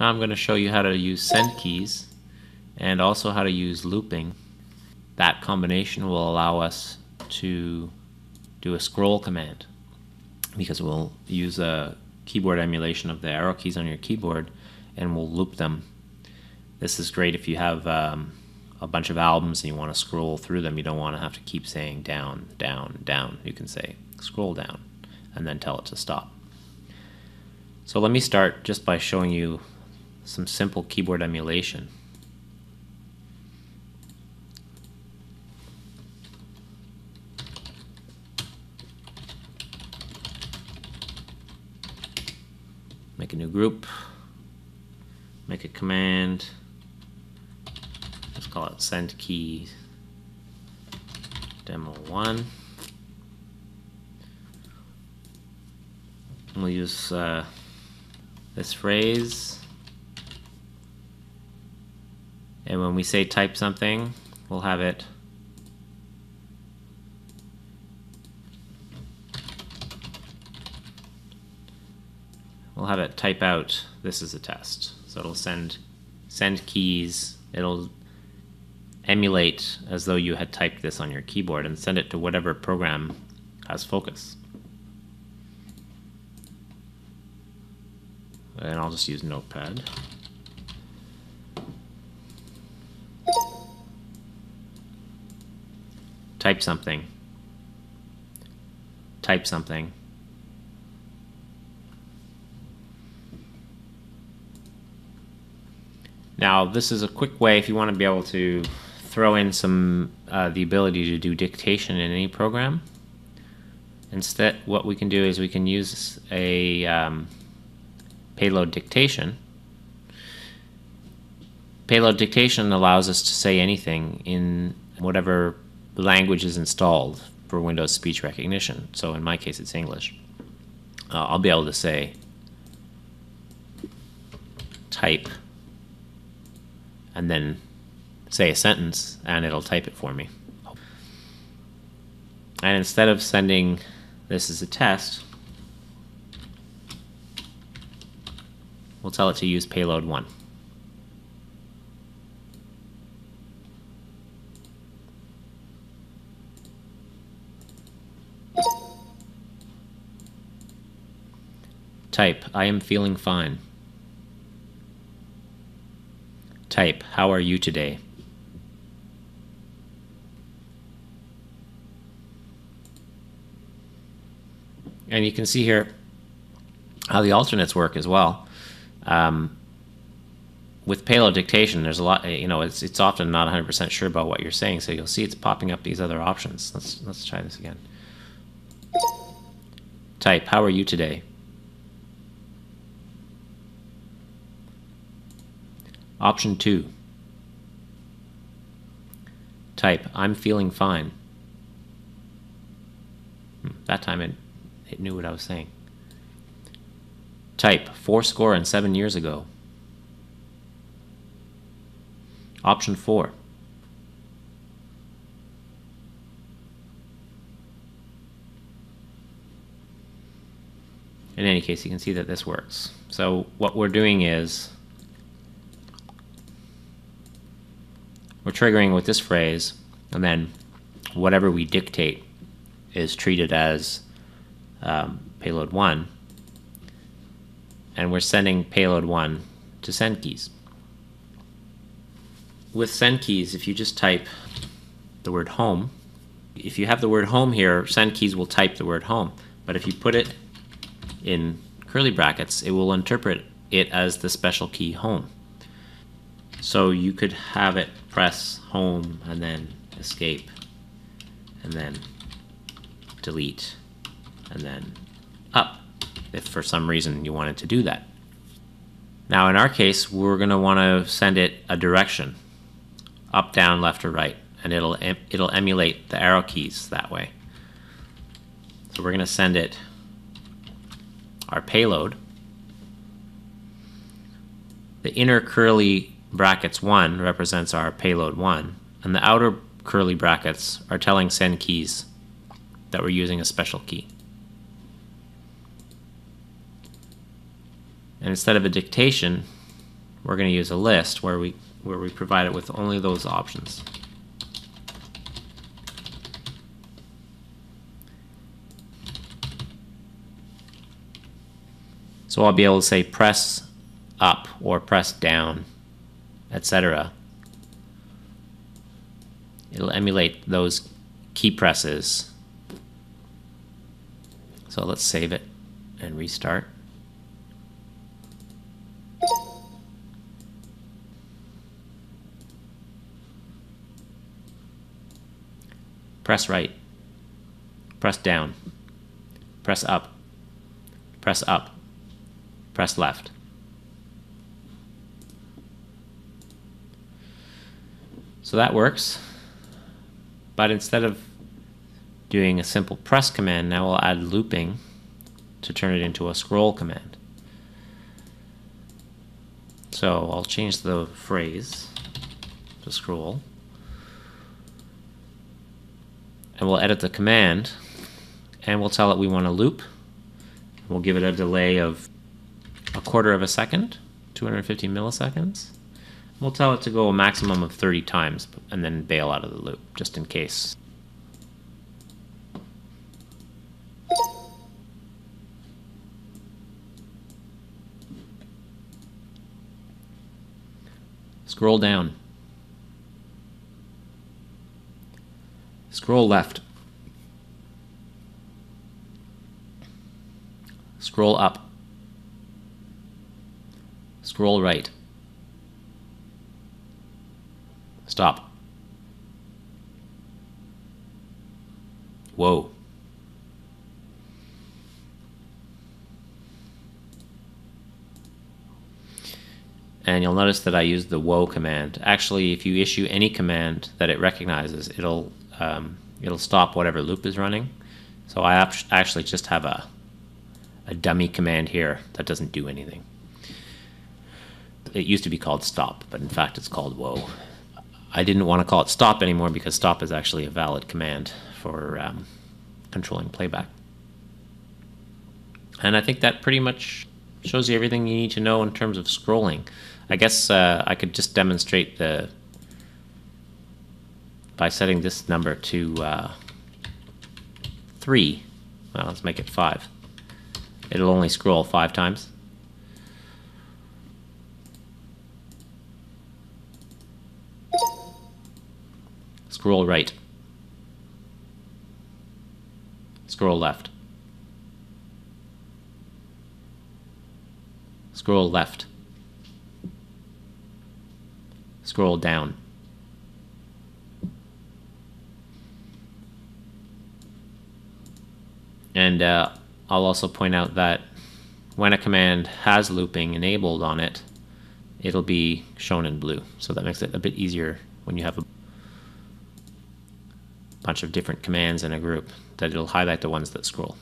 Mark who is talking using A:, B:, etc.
A: Now I'm going to show you how to use send keys and also how to use looping. That combination will allow us to do a scroll command because we'll use a keyboard emulation of the arrow keys on your keyboard and we'll loop them. This is great if you have um, a bunch of albums and you want to scroll through them. You don't want to have to keep saying down, down, down. You can say scroll down and then tell it to stop. So let me start just by showing you some simple keyboard emulation. Make a new group, make a command, let's call it send key demo 1. And We'll use uh, this phrase. And when we say type something, we'll have it we'll have it type out this is a test. So it'll send send keys, it'll emulate as though you had typed this on your keyboard and send it to whatever program has focus. And I'll just use Notepad. Type something. Type something. Now, this is a quick way if you want to be able to throw in some uh, the ability to do dictation in any program. Instead, what we can do is we can use a um, payload dictation. Payload dictation allows us to say anything in whatever language is installed for Windows speech recognition. So in my case, it's English. Uh, I'll be able to say type and then say a sentence and it'll type it for me. And instead of sending this as a test, We'll tell it to use payload 1. Type, I am feeling fine. Type, how are you today? And you can see here how the alternates work as well. Um, with payload dictation, there's a lot, you know, it's, it's often not 100% sure about what you're saying, so you'll see it's popping up these other options. Let's, let's try this again. Type, how are you today? Option 2. Type, I'm feeling fine. Hmm, that time it, it knew what I was saying. Type, four score and seven years ago. Option 4. In any case, you can see that this works. So what we're doing is we're triggering with this phrase, and then whatever we dictate is treated as um, payload 1 and we're sending payload 1 to send keys. With send keys, if you just type the word home, if you have the word home here, send keys will type the word home. But if you put it in curly brackets, it will interpret it as the special key home. So you could have it press home and then escape and then delete and then up if for some reason you wanted to do that. Now in our case, we're going to want to send it a direction, up, down, left, or right, and it'll, it'll emulate the arrow keys that way. So we're going to send it our payload. The inner curly brackets 1 represents our payload 1, and the outer curly brackets are telling send keys that we're using a special key. And instead of a dictation, we're going to use a list where we where we provide it with only those options. So I'll be able to say press up or press down, etc. It'll emulate those key presses. So let's save it and restart. Press right. Press down. Press up. Press up. Press left. So that works. But instead of doing a simple press command, now we'll add looping to turn it into a scroll command. So I'll change the phrase to scroll. And we'll edit the command and we'll tell it we want to loop. We'll give it a delay of a quarter of a second, 250 milliseconds. We'll tell it to go a maximum of 30 times and then bail out of the loop, just in case. Scroll down. Scroll left. Scroll up. Scroll right. Stop. Whoa. And you'll notice that I use the whoa command. Actually, if you issue any command that it recognizes, it'll um, it'll stop whatever loop is running. So I actually just have a a dummy command here that doesn't do anything. It used to be called stop, but in fact it's called whoa. I didn't want to call it stop anymore because stop is actually a valid command for um, controlling playback. And I think that pretty much shows you everything you need to know in terms of scrolling. I guess uh, I could just demonstrate the by setting this number to uh, 3. Well, let's make it 5. It'll only scroll 5 times. Scroll right. Scroll left. Scroll left. Scroll down. And uh, I'll also point out that when a command has looping enabled on it, it'll be shown in blue. So that makes it a bit easier when you have a bunch of different commands in a group that it'll highlight the ones that scroll.